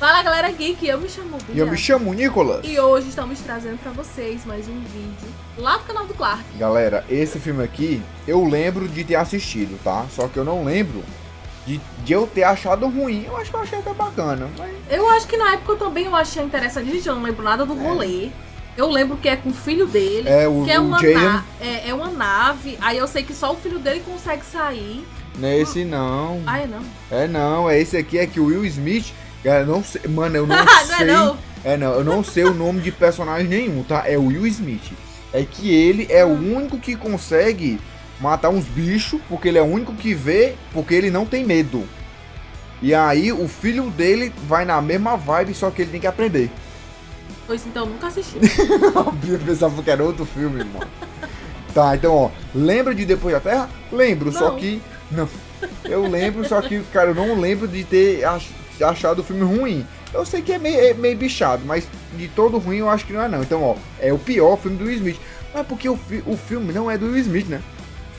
Fala galera geek, eu me chamo Bia. E eu me chamo Nicolas. E hoje estamos trazendo pra vocês mais um vídeo lá do canal do Clark. Galera, esse filme aqui eu lembro de ter assistido, tá? Só que eu não lembro de, de eu ter achado ruim. Eu acho que eu achei até bacana. Mas... Eu acho que na época eu também eu achei interessante. Gente, eu não lembro nada do rolê. Eu lembro que é com o filho dele. É, o- que é uma, na- é, é uma nave. Aí eu sei que só o filho dele consegue sair. Não é esse não. Ah, é não. É não, é esse aqui é que o Will Smith. Cara, não sei. Mano, eu não Não é sei. não? É não, eu não sei o nome de personagem nenhum, tá? É o Will Smith. É que ele é o único que consegue matar uns bichos, porque ele é o único que vê, porque ele não tem medo. E aí o filho dele vai na mesma vibe, só que ele tem que aprender. Pois então, eu nunca assisti. Eu pensava que era outro filme, mano. Tá, então, ó. Lembra de Depois da Terra? Lembro, só Não. que. Não. Eu lembro, só que, cara, eu não lembro de ter ach- achado o filme ruim. Eu sei que é meio, é meio bichado, mas de todo ruim eu acho que não é, não. Então, ó, é o pior filme do Will Smith. Mas porque o, fi- o filme não é do Will Smith, né?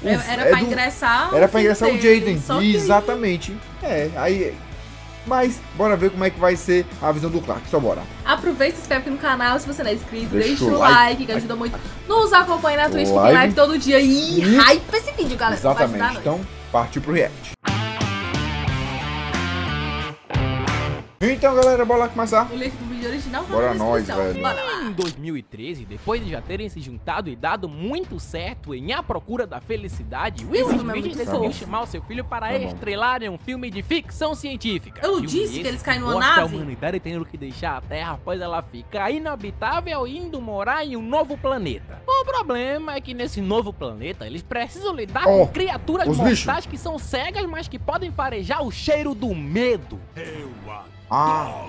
O É- f- Era é pra do- ingressar. Era o pra ingressar o Jaden. que- Exatamente. É, aí. Mas, bora ver como é que vai ser a visão do Clark. Só bora. Aproveita e se inscreve aqui no canal se você não é inscrito. Deixa Deixa, o o like. like, que ajuda muito. Nos acompanha na Twitch, que tem Live. todo dia. E E- hype esse vídeo, galera. Exatamente. Então, partiu pro react. Então, galera, bora lá começar. O link do vídeo original tá Bora na nós, velho. Bora lá. Em 2013, depois de já terem se juntado e dado muito certo em A Procura da Felicidade, Will Esse filme Smith decidiu chamar o seu filho para Tá estrelar em um filme de ficção científica. Eu Filme disse que eles caem numa nave. a humanidade tendo que deixar a Terra após ela ficar inabitável e indo morar em um novo planeta. O problema é que nesse novo planeta eles precisam lidar Ó, com criaturas os mortais bichos. que são cegas, mas que podem farejar o cheiro do medo. Ah,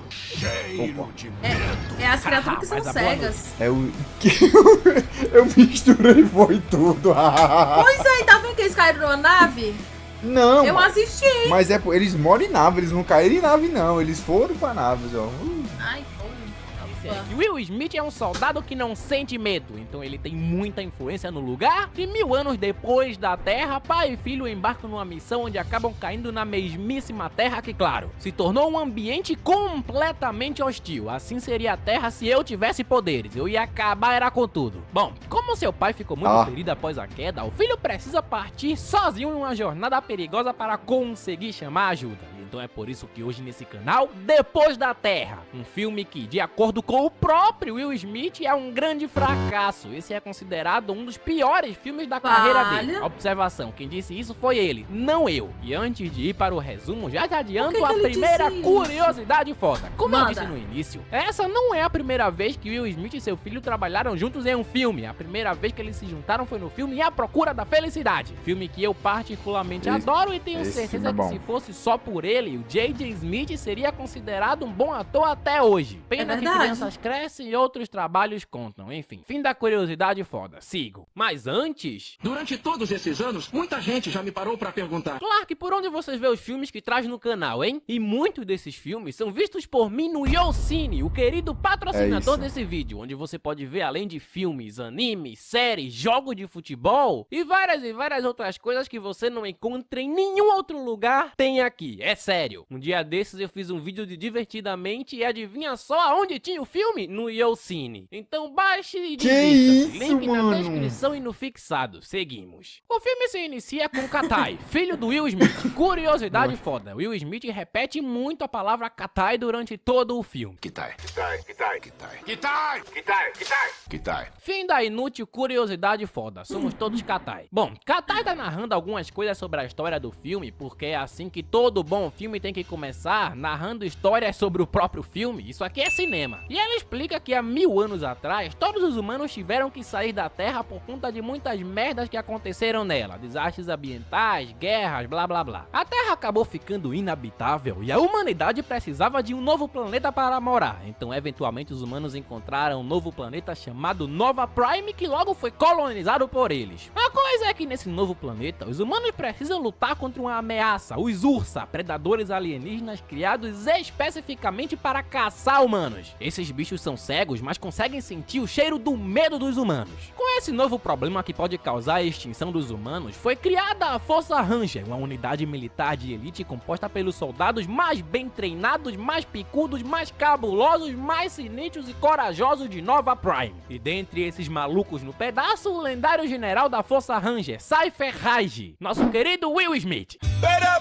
É as criaturas que são cegas. é o. eu misturei foi tudo. Pois é, tá vendo que eles caíram numa nave? não, Eu assisti. mas é por- eles moram em nave, eles não caíram em nave, não. Eles foram pra naves, ó. Uh. É que Will Smith é um soldado que não sente medo, então ele tem muita influência no lugar. E mil anos depois da Terra, pai e filho embarcam numa missão onde acabam caindo na mesmíssima Terra que, claro, se tornou um ambiente completamente hostil. Assim seria a Terra se eu tivesse poderes, eu ia acabar era com tudo. Bom, como seu pai ficou muito Ah. ferido após a queda, o filho precisa partir sozinho em uma jornada perigosa para conseguir chamar ajuda. Então é por isso que hoje nesse canal, Depois da Terra, um filme que, de acordo com o próprio Will Smith, é um grande fracasso. Esse é considerado um dos piores filmes da carreira dele. Olha. Observação, quem disse isso foi ele, não eu. E antes de ir para o resumo, já te adianto que que a primeira curiosidade foda. Como eu Manda. disse no início, essa não é a primeira vez que Will Smith e seu filho trabalharam juntos em um filme. A primeira vez que eles se juntaram foi no filme A Procura da Felicidade. Filme que eu particularmente Esse- adoro e tenho filme certeza é que se fosse só por ele, o J.J. Smith seria considerado um bom ator até hoje. Pena É que verdade. Crianças crescem e outros trabalhos contam. Enfim, fim da curiosidade foda. Sigo. Mas antes... Durante todos esses anos, muita gente já me parou pra perguntar: Clark, por onde vocês vê os filmes que traz no canal, hein? E muitos desses filmes são vistos por mim no YoCine, o querido patrocinador É desse vídeo, onde você pode ver além de filmes, animes, séries, jogos de futebol e várias e várias outras coisas que você não encontra em nenhum outro lugar, tem aqui. É sério. Um dia desses eu fiz um vídeo de divertidamente e adivinha só aonde tinha o filme? No YoCine. Então baixe e Que isso, Link na mano? descrição e no fixado. Seguimos. O filme se inicia com Katai, filho do Will Smith. Curiosidade foda. Will Smith repete muito a palavra Katai durante todo o filme. Kitai. Kitai, Kitai, Kitai. Kitai, Kitai, Kitai. Kitai. Fim da inútil curiosidade foda. Somos todos Katai. Bom, Katai tá narrando algumas coisas sobre a história do filme, porque é assim que todo bom filme tem que começar, narrando histórias sobre o próprio filme. Isso aqui é cinema. E ela explica que há mil anos atrás, todos os humanos tiveram que sair da Terra por conta de muitas merdas que aconteceram nela. Desastres ambientais, guerras, blá blá blá. A Terra acabou ficando inabitável e a humanidade precisava de um novo planeta para morar. Então, eventualmente, os humanos encontraram um novo planeta chamado Nova Prime, que logo foi colonizado por eles. A coisa é que nesse novo planeta, os humanos precisam lutar contra uma ameaça, os Ursa, predadores alienígenas criados especificamente para caçar humanos. Esses bichos são cegos, mas conseguem sentir o cheiro do medo dos humanos. Com esse novo problema que pode causar a extinção dos humanos, foi criada a Força Ranger, uma unidade militar de elite composta pelos soldados mais bem treinados, mais picudos, mais cabulosos, mais sinistros e corajosos de Nova Prime. E dentre esses malucos no pedaço, o lendário general da Força Ranger, Cypher Rage, nosso querido Will Smith. Para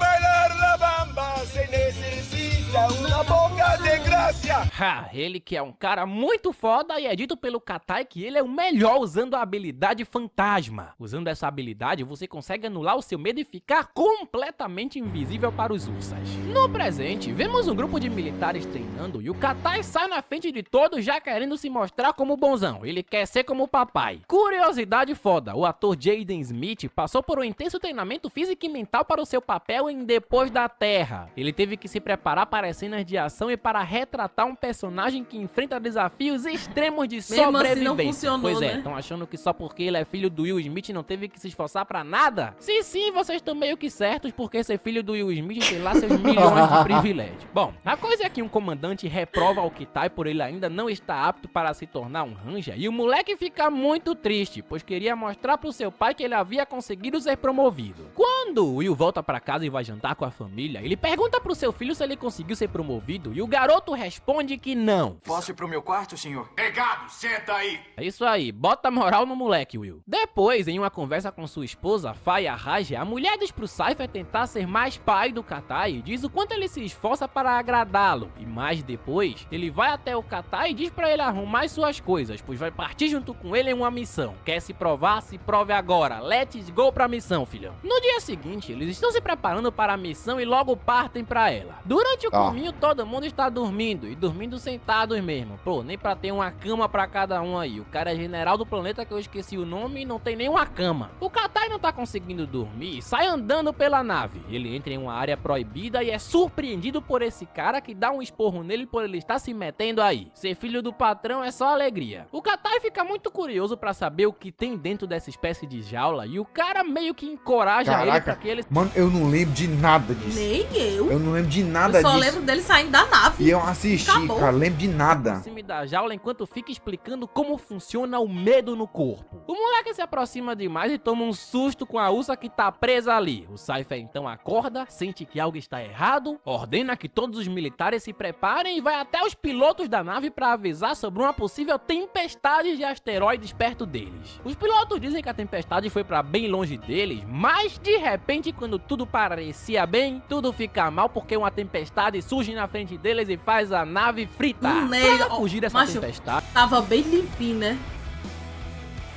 Ha, ele que é um cara muito foda e é dito pelo Katai que ele é o melhor usando a habilidade fantasma. Usando essa habilidade, você consegue anular o seu medo e ficar completamente invisível para os Ursas. No presente, vemos um grupo de militares treinando e o Katai sai na frente de todos já querendo se mostrar como bonzão. Ele quer ser como o papai. Curiosidade foda, o ator Jaden Smith passou por um intenso treinamento físico e mental para o seu papel em Depois da Terra. Ele teve que se preparar para as cenas de ação e para retratar um personagem que enfrenta desafios extremos de Mesmo assim não sobrevivência. funcionou, pois é, né? estão achando que só porque ele é filho do Will Smith não teve que se esforçar pra nada? Sim, sim, vocês estão meio que certos porque ser filho do Will Smith tem lá seus milhões de privilégios. Bom, a coisa é que um comandante reprova o Kitai por ele ainda não estar apto para se tornar um Ranger e o moleque fica muito triste, pois queria mostrar pro seu pai que ele havia conseguido ser promovido. Quando Will volta pra casa e vai jantar com a família, ele pergunta pro seu filho se ele conseguiu ser promovido e o garoto responde que não. Posso ir pro meu quarto, senhor? Negado, senta aí. É isso aí, bota moral no moleque, Will. Depois, em uma conversa com sua esposa, Faya Raj, a mulher diz pro Cypher tentar ser mais pai do Katai e diz o quanto ele se esforça para agradá-lo. E mais depois, ele vai até o Katai e diz pra ele arrumar as suas coisas, pois vai partir junto com ele em uma missão. Quer se provar? Se prove agora. Let's go pra missão, filhão. No dia seguinte, eles estão se preparando para a missão e logo partem pra ela. Durante o Ah. caminho, todo mundo está dormindo e dormindo sentados mesmo. Pô, nem pra ter uma cama pra cada um aí. O cara é general do planeta que eu esqueci o nome e não tem nenhuma cama. O Katai não tá conseguindo dormir e sai andando pela nave. Ele entra em uma área proibida e é surpreendido por esse cara que dá um esporro nele por ele estar se metendo aí. Ser filho do patrão é só alegria. O Katai fica muito curioso pra saber o que tem dentro dessa espécie de jaula e o cara meio que encoraja ele Caraca. pra que ele Mano, eu não lembro de nada disso. Nem eu. Eu não lembro de nada eu só disso. lembro dele saindo da nave. E eu assisti, Acabou. cara, lembro de nada. cima da jaula enquanto fica explicando como funciona o medo no corpo. O moleque se aproxima demais e toma um susto com a ursa que tá presa ali. O Cypher então acorda, sente que algo está errado, ordena que todos os militares se preparem e vai até os pilotos da nave para avisar sobre uma possível tempestade de asteroides perto deles. Os pilotos dizem que a tempestade foi para bem longe deles, mas de repente quando tudo parecia bem, tudo fica mal porque uma tempestade surge na frente deles e faz a nave fritar. Um meio- Pra fugir dessa Macho, tempestade, Tava bem limpinho, né?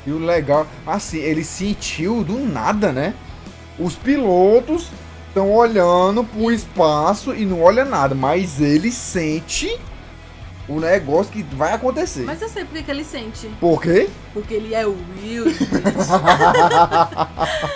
E o legal, assim, ele sentiu do nada, né? Os pilotos estão olhando pro espaço e não olha nada, mas ele sente o negócio que vai acontecer. Mas eu sei porque que ele sente. Por quê? Porque ele é o Will Smith.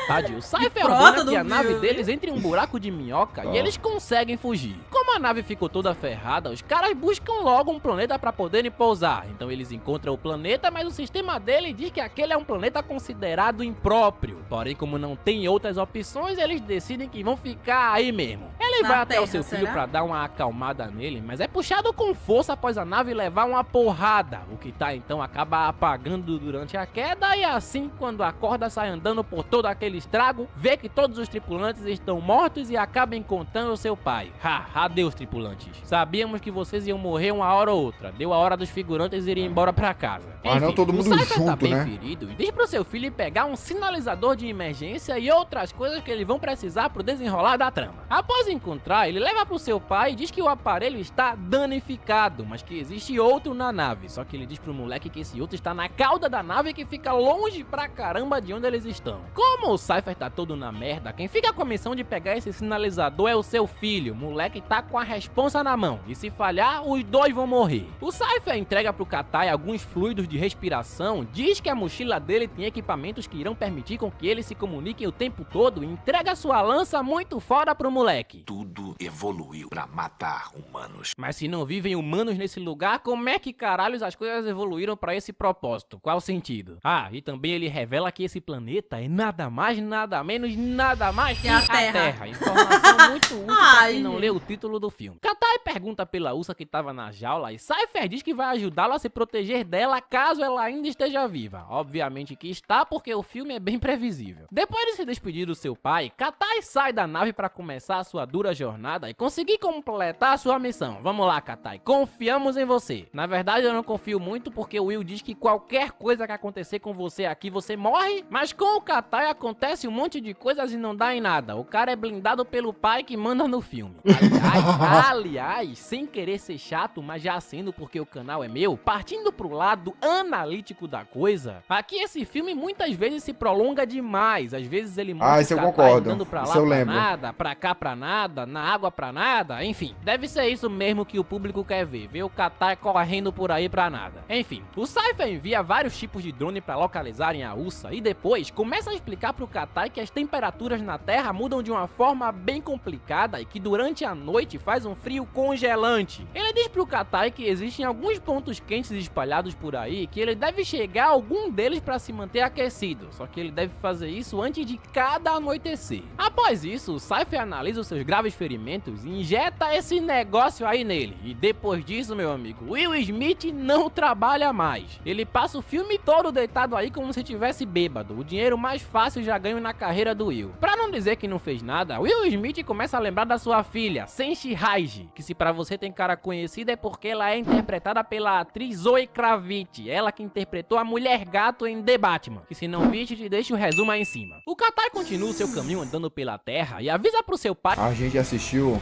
Tadinho, o Cypher Prota ordena do que a nave filme. deles entre em um buraco de minhoca Ó. e eles conseguem fugir. Como a nave ficou toda ferrada, os caras buscam logo um planeta para poderem pousar. Então eles encontram o planeta, mas o sistema dele diz que aquele é um planeta considerado impróprio. Porém, como não tem outras opções, eles decidem que vão ficar aí mesmo. Ele Na vai até o Terra, seu filho será? para dar uma acalmada nele, mas é puxado com força após a nave levar uma porrada. O que tá então acaba apagando durante a queda e assim, quando acorda, sai andando por todo aquele estrago, vê que todos os tripulantes estão mortos e acaba encontrando seu pai. Ha, adeus tripulantes. Sabíamos que vocês iam morrer uma hora ou outra. Deu a hora dos figurantes irem embora pra casa. Mas não todo o mundo Cypher tá junto, bem né? ferido e diz pro seu filho pegar um sinalizador de emergência e outras coisas que eles vão precisar pro desenrolar da trama. Após encontrar, ele leva pro seu pai e diz que o aparelho está danificado, mas que existe outro na nave. Só que ele diz pro moleque que esse outro está na cauda da nave que fica longe pra caramba de onde eles estão. Como o Cypher tá todo na merda, quem fica com a missão de pegar esse sinalizador é o seu filho. O moleque tá com a responsa na mão. E se falhar, os dois vão morrer. O Cypher entrega pro Katai alguns fluidos de respiração, diz que a mochila dele tem equipamentos que irão permitir com que eles se comuniquem o tempo todo e entrega sua lança muito fora pro moleque. Tudo evoluiu pra matar humanos. Mas se não vivem humanos nesse lugar, como é que caralhos as coisas evoluíram pra esse propósito? Qual o sentido? Ah, e também ele revela que esse planeta é nada mais, nada menos, nada mais que Que a Terra. Informação muito útil pra quem não lê o título do filme. Katai pergunta pela ursa que tava na jaula e Cypher diz que vai ajudá-la a se proteger dela caso ela ainda esteja viva. Obviamente que está, porque o filme é bem previsível. Depois de se despedir do seu pai, Katai sai da nave para começar a sua dura jornada e conseguir completar a sua missão. Vamos lá, Katai, confiamos em você. Na verdade, eu não confio muito porque o Will diz que qualquer coisa que acontecer com você aqui, você morre, mas com o Katai acontece um monte de coisas e não dá em nada. O cara é blindado pelo pai que manda no filme. Aliás, aliás, sem querer ser chato, mas já sendo porque o canal é meu, partindo pro lado analítico da coisa, aqui esse filme muitas vezes se prolonga demais. Às vezes ele mostra Ah, isso eu Katai concordo. andando pra lá Isso eu pra lembro. nada, pra cá pra nada, na água pra nada, enfim. Deve ser isso mesmo que o público quer ver, ver o Katai correndo por aí pra nada. Enfim, o Cypher envia vários tipos de drone pra localizarem a Ursa e depois começa a explicar pro Katai que as temperaturas na Terra mudam de uma forma bem complicada e que durante a noite faz um frio congelante. Ele diz pro Katai que existem alguns pontos quentes espalhados por aí que ele deve chegar a algum deles pra se manter aquecido, só que ele deve fazer isso antes de cada anoitecer. Após isso, o Cypher analisa os seus graves ferimentos e injeta esse negócio aí nele. E depois disso, meu amigo, Will Smith não trabalha mais. Ele passa o filme todo deitado aí como se tivesse bêbado. O dinheiro mais fácil já ganho na carreira do Will. Pra não dizer que não fez nada, Will Smith começa a lembrar da sua filha, Senshi Raiji, que se pra você tem cara conhecida é porque ela é interpretada pela atriz Zoe Kravitz, ela que interpretou a Mulher Gato em The Batman, que se não viste te deixa o resumo aí em cima. O Katai continua o seu caminho andando pela terra e avisa pro seu pai gente assistiu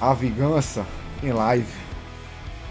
A Vingança em live.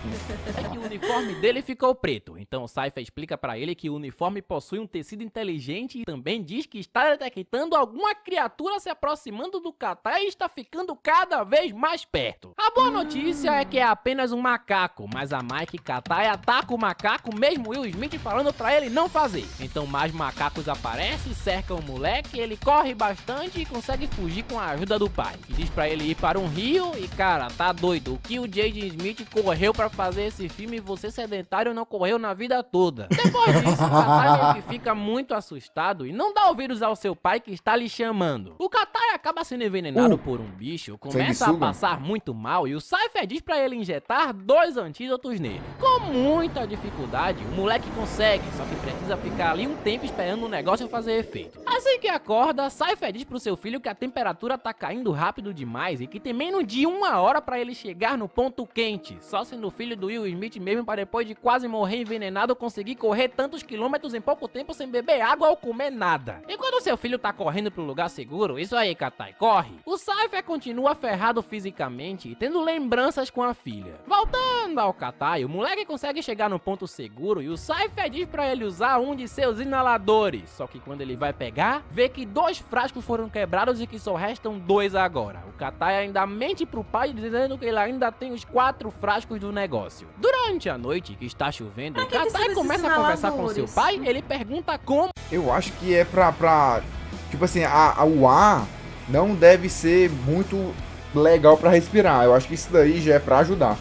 é que o uniforme dele ficou preto. Então Cypher explica pra ele que o uniforme possui um tecido inteligente e também diz que está detectando alguma criatura se aproximando do Katai e está ficando cada vez mais perto. A boa notícia é que é apenas um macaco, mas a Mike Katai ataca o macaco mesmo Will Smith falando pra ele não fazer. Então mais macacos aparecem, cercam o moleque, ele corre bastante e consegue fugir com a ajuda do pai. Diz pra ele ir para um rio e cara, tá doido. O que o Jaden Smith correu pra fazer esse filme, você sedentário não correu na vida toda. Depois disso, meio que fica muito assustado e não dá ouvidos ao seu pai que está lhe chamando. O Katai acaba sendo envenenado Uh, por um bicho, começa a passar muito mal e o Cypher diz pra ele injetar dois antídotos nele. Com muita dificuldade, o moleque consegue, só que precisa ficar ali um tempo esperando o negócio fazer efeito. Assim que acorda, Cypher diz pro seu filho que a temperatura tá caindo rápido demais e que tem menos de uma hora pra ele chegar no ponto quente, só sendo filho do Will Smith mesmo para depois de quase morrer envenenado conseguir correr tantos quilômetros em pouco tempo sem beber água ou comer nada. E quando seu filho tá correndo pro lugar seguro, isso aí, Katai, corre. O Cypher continua ferrado fisicamente e tendo lembranças com a filha. Voltando ao Katai, o moleque consegue chegar no ponto seguro e o Cypher diz pra ele usar um de seus inaladores. Só que quando ele vai pegar, vê que dois frascos foram quebrados e que só restam dois agora. O Katai ainda mente pro pai dizendo que ele ainda tem os quatro frascos do negócio. Durante a noite que está chovendo, o Katai começa a conversar com seu pai, ele pergunta como Eu acho que é pra. pra tipo assim, a, a- o ar não deve ser muito legal pra respirar. Eu acho que isso daí já é pra ajudar.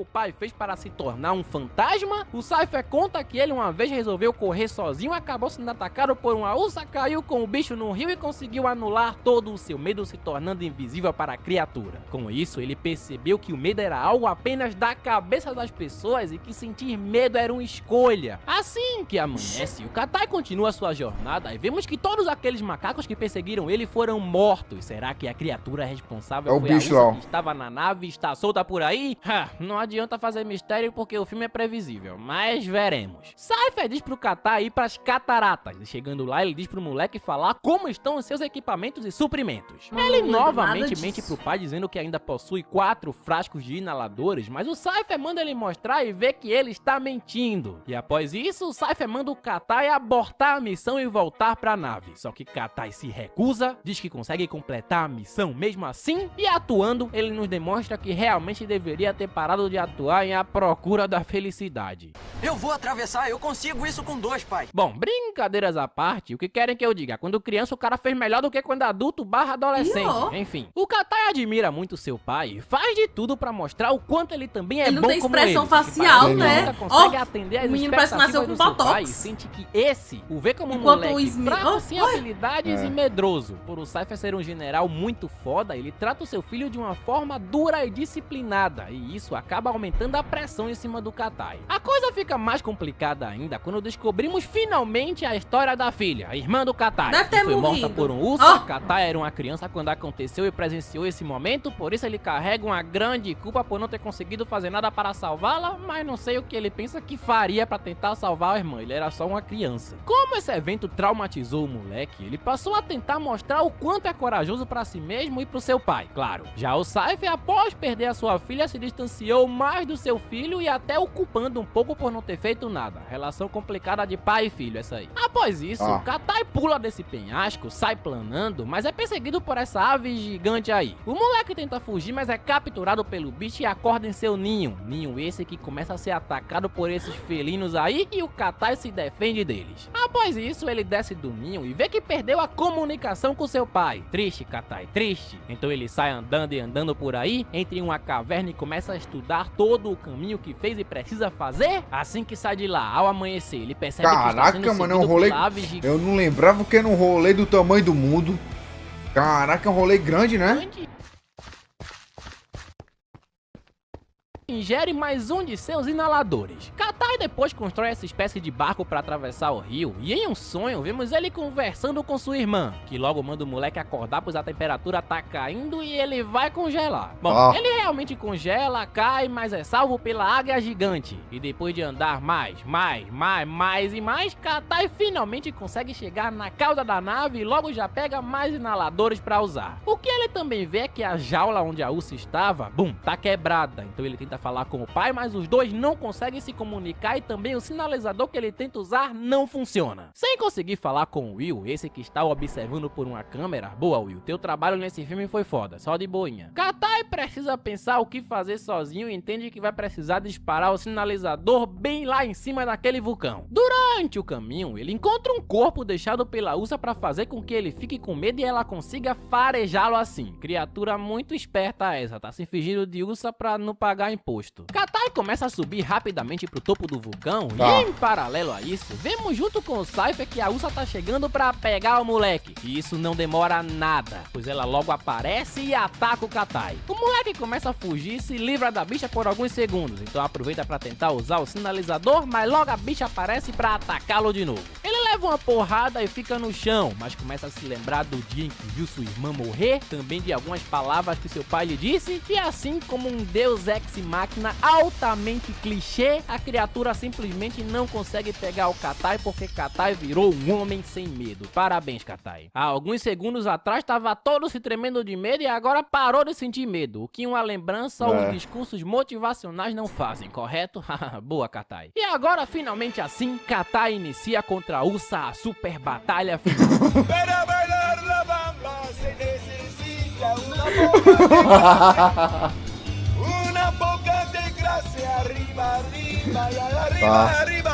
O pai fez para se tornar um fantasma, o Cypher conta que ele uma vez resolveu correr sozinho, acabou sendo atacado por uma ursa, caiu com o bicho no rio e conseguiu anular todo o seu medo, se tornando invisível para a criatura. Com isso, ele percebeu que o medo era algo apenas da cabeça das pessoas e que sentir medo era uma escolha. Assim que amanhece, o Katai continua sua jornada e vemos que todos aqueles macacos que perseguiram ele foram mortos. Será que a criatura responsável É o foi a bicho ursa lá, ó. que estava na nave e está solta por aí? Ha, não adianta fazer mistério porque o filme é previsível, mas veremos. Cypher diz pro Katai ir pras cataratas e chegando lá ele diz pro moleque falar como estão os seus equipamentos e suprimentos. Não ele nada novamente mente pro pai dizendo que ainda possui quatro frascos de inaladores, mas o Cypher manda ele mostrar e vê que ele está mentindo. E após isso, o Cypher manda o Katai abortar a missão e voltar pra nave. Só que Katai se recusa, diz que consegue completar a missão mesmo assim, e atuando, ele nos demonstra que realmente deveria ter parado de atuar em A Procura da Felicidade. Eu vou atravessar, eu consigo isso com dois, pai. Bom, brincadeiras à parte, o que querem que eu diga? Quando criança o cara fez melhor do que quando adulto barra adolescente. Enfim, o Katai admira muito seu pai e faz de tudo pra mostrar o quanto ele também é Ele não bom tem como expressão ele. facial, Ele né? nunca consegue Ó, atender as o menino parece que nasceu com do seu botox. pai e sente que esse o vê como um Enquanto moleque o Smith- fraco, sem olha. habilidades É. e medroso. Por o Cypher ser um general muito foda, ele trata o seu filho de uma forma dura e disciplinada, e isso acaba aumentando a pressão em cima do Katai. A coisa fica mais complicada ainda quando descobrimos finalmente a história da filha, a irmã do Katai, Deve que ter foi morta morrido. por um urso. Ó. Katai era uma criança quando aconteceu e presenciou esse momento, por isso ele carrega uma grande culpa por não ter conseguido fazer nada para salvá-la, mas não sei o que ele pensa que faria para tentar salvar a irmã, ele era só uma criança. Como esse evento traumatizou o moleque, ele passou a tentar mostrar o quanto é corajoso para si mesmo e pro seu pai, claro. Já o Cypher, após perder a sua filha, se distanciou mais do seu filho e até o culpando um pouco por não ter feito nada. Relação complicada de pai e filho, essa aí. Após isso, Ah. o Katai pula desse penhasco, sai planando, mas é perseguido por essa ave gigante aí. O moleque tenta fugir, mas é capturado pelo bicho e acorda em seu ninho. Ninho esse que começa a ser atacado por esses felinos aí e o Katai se defende deles. Após isso, ele desce do ninho e vê que perdeu a comunicação com seu pai. Triste, Katai, triste. Então ele sai andando e andando por aí, entra em uma caverna e começa a estudar todo o caminho que fez e precisa fazer. Assim que sai de lá, ao amanhecer, ele percebe que está Caraca, sendo mano, é um rolê- gigante. Eu não lembrava que era um rolê do tamanho do mundo. Caraca, é um rolê grande, né? Grande. Ingere mais um de seus inaladores. Katai depois constrói essa espécie de barco para atravessar o rio, e em um sonho vemos ele conversando com sua irmã, que logo manda o moleque acordar pois a temperatura tá caindo e ele vai congelar. Bom, Ah. ele realmente congela, cai, mas é salvo pela águia gigante. E depois de andar mais, mais, mais, mais e mais, Katai finalmente consegue chegar na cauda da nave e logo já pega mais inaladores para usar. O que ele também vê é que a jaula onde a Ursa estava, bum, tá quebrada. Então ele tenta falar com o pai, mas os dois não conseguem se comunicar e também o sinalizador que ele tenta usar não funciona. Sem conseguir falar com o Will, esse que está observando por uma câmera, boa Will, teu trabalho nesse filme foi foda, só de boinha. Katai precisa pensar o que fazer sozinho e entende que vai precisar disparar o sinalizador bem lá em cima daquele vulcão. Durante o caminho, ele encontra um corpo deixado pela Ursa para fazer com que ele fique com medo e ela consiga farejá-lo assim. Criatura muito esperta essa, tá se fingindo de Ursa pra não pagar imposto. Katai começa a subir rapidamente pro topo do vulcão Tá. e em paralelo a isso, vemos junto com o Cypher que a Ursa tá chegando pra pegar o moleque. E isso não demora nada, pois ela logo aparece e ataca o Katai. O moleque começa a fugir e se livra da bicha por alguns segundos, então aproveita pra tentar usar o sinalizador, mas logo a bicha aparece pra atacá-lo de novo. Ele leva uma porrada e fica no chão, mas começa a se lembrar do dia em que viu sua irmã morrer, também de algumas palavras que seu pai lhe disse, e assim como um deus ex-máquina altamente clichê, a criatura simplesmente não consegue pegar o Katai porque Katai virou um homem sem medo. Parabéns, Katai. Há alguns segundos atrás estava todo se tremendo de medo e agora parou de sentir medo, o que uma lembrança ou É. os discursos motivacionais não fazem, correto? Boa, Katai. E agora, finalmente assim, Katai inicia contra a Ursa a super batalha final. arriba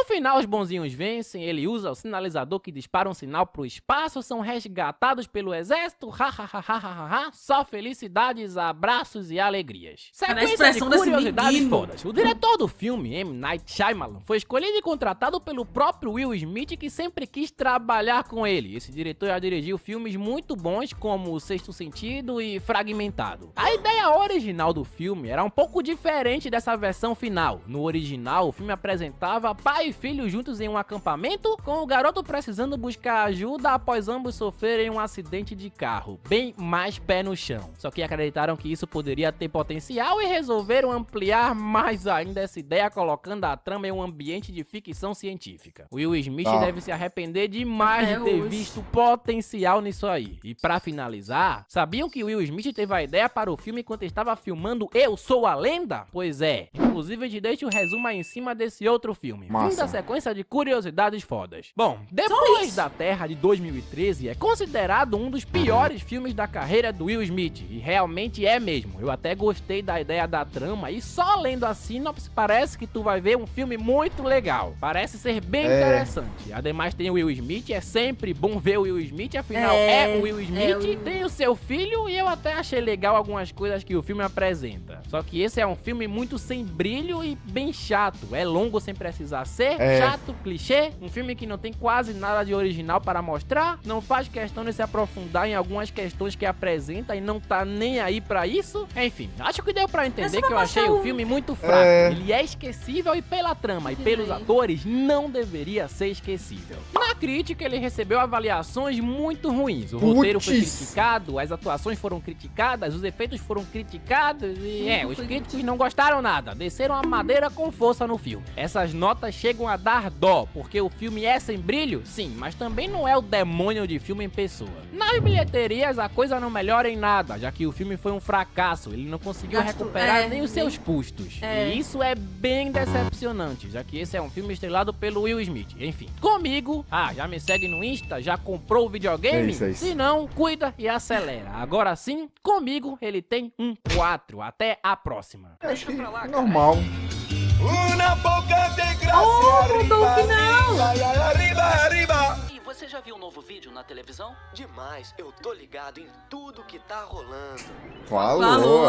No final, os bonzinhos vencem, ele usa o sinalizador que dispara um sinal pro espaço, são resgatados pelo exército, hahaha, só felicidades, abraços e alegrias. Sequência de curiosidades fodas. O diretor do filme, M. Night Shyamalan, foi escolhido e contratado pelo próprio Will Smith, que sempre quis trabalhar com ele. Esse diretor já dirigiu filmes muito bons, como O Sexto Sentido e Fragmentado. A ideia original do filme era um pouco diferente dessa versão final. No original, o filme apresentava pai e filho juntos em um acampamento, com o garoto precisando buscar ajuda após ambos sofrerem um acidente de carro, bem mais pé no chão. Só que acreditaram que isso poderia ter potencial e resolveram ampliar mais ainda essa ideia, colocando a trama em um ambiente de ficção científica. Will Smith Ah. deve se arrepender demais Até de ter hoje. visto potencial nisso aí. E pra finalizar, sabiam que Will Smith teve a ideia para o filme enquanto estava filmando Eu Sou a Lenda? Pois é, Inclusive, te deixo o resumo aí em cima desse outro filme. Fim Massa. da sequência de curiosidades fodas. Bom, depois da Terra de 2013 é considerado um dos piores filmes da carreira do Will Smith. E realmente é mesmo. Eu até gostei da ideia da trama e só lendo a sinopse parece que tu vai ver um filme muito legal. Parece ser bem É. interessante. Ademais tem o Will Smith, é sempre bom ver o Will Smith, afinal É, é, o Will Smith, é o- tem o seu filho e eu até achei legal algumas coisas que o filme apresenta. Só que esse é um filme muito sem brilho e bem chato. É longo sem precisar ser, É. chato, clichê, um filme que não tem quase nada de original para mostrar, não faz questão de se aprofundar em algumas questões que apresenta e não tá nem aí pra isso. Enfim, acho que deu pra entender que eu achei mostrar o um- filme muito fraco. É. Ele é esquecível e pela trama e pelos atores não deveria ser esquecível. Na crítica, ele recebeu avaliações muito ruins. O roteiro foi criticado, as atuações foram criticadas, os efeitos foram criticados e é, os críticos não gostaram nada, desceram a madeira com força no filme. Essas notas chegam a dar dó, porque o filme é sem brilho, sim, mas também não é o demônio de filme em pessoa. Nas bilheterias a coisa não melhora em nada, já que o filme foi um fracasso, ele não conseguiu Gasto- recuperar é, nem os seus custos. É. E isso é bem decepcionante, já que esse é um filme estrelado pelo Will Smith. Enfim, comigo, ah, já me segue no Insta, já comprou o videogame? É isso, é isso. Se não, cuida e acelera. Agora sim, comigo ele tem um 4. Até a próxima. Acho que normal. Una boca de gracia Oh, mudou o final. arriba, arriba, arriba. E você já viu um novo vídeo na televisão? Demais, eu tô ligado em tudo que tá rolando. Falou. Falou.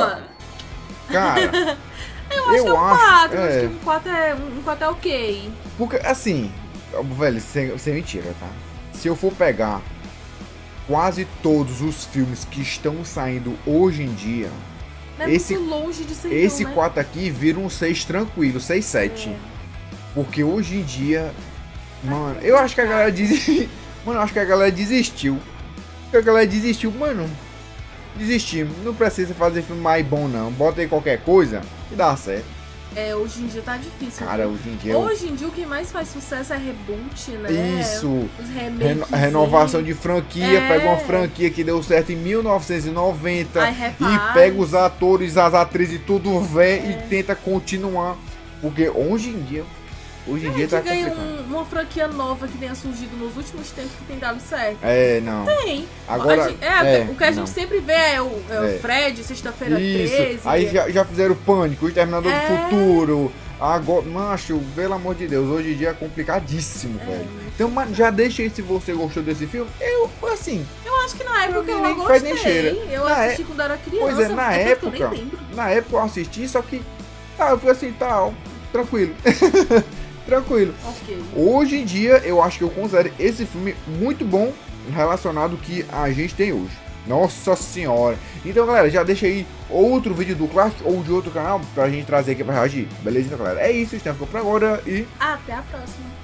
Cara, Eu acho que é um 4. é, Acho que um 4 é, um 4 é ok. porque assim, velho, sem, sem mentira, tá? Se eu for pegar quase todos os filmes que estão saindo hoje em dia, é Esse- longe de ser esse né? 4 aqui vira um 6 tranquilo, 6, 7. É. Porque hoje em dia, mano, eu acho que a galera desistiu. Mano, eu acho que a galera desistiu. A galera desistiu, mano. Desistimos. Não precisa fazer filme mais bom, não. Bota aí qualquer coisa e dá certo. É, hoje em dia tá difícil. Cara, hoje em dia. Hoje em dia o que mais faz sucesso é reboot, né? Isso. Os Reno- renovação de franquia, É. pega uma franquia que deu certo em 1990 Aí refaz. e pega os atores, as atrizes tudo velho É. e tenta continuar. Porque hoje em dia, hoje em dia tá Diga complicado. um- uma franquia nova que tenha surgido nos últimos tempos que tem dado certo. É, não. Tem. Agora, gente- é, é, o que a gente não. sempre vê é o, é o É. Fred, sexta-feira Isso. 13. Aí já, já fizeram Pânico, o Exterminador É. do Futuro. Agora, macho, pelo amor de Deus, hoje em dia é complicadíssimo, É. velho. Então, já deixa aí se você gostou desse filme. Eu, assim, Eu acho que na época eu nem gostei. faz nem cheira. Eu Na assisti quando era criança. Pois é, na época- na época eu assisti, só que. Tá, eu fui assim, tá, ó, tranquilo. tranquilo. Ok. Hoje em dia, eu acho que eu considero esse filme muito bom relacionado ao que a gente tem hoje. Nossa senhora. Então, galera, já deixa aí outro vídeo do Clash ou de outro canal pra gente trazer aqui pra reagir. Beleza, então, galera? É isso, ficou por agora e Até a próxima.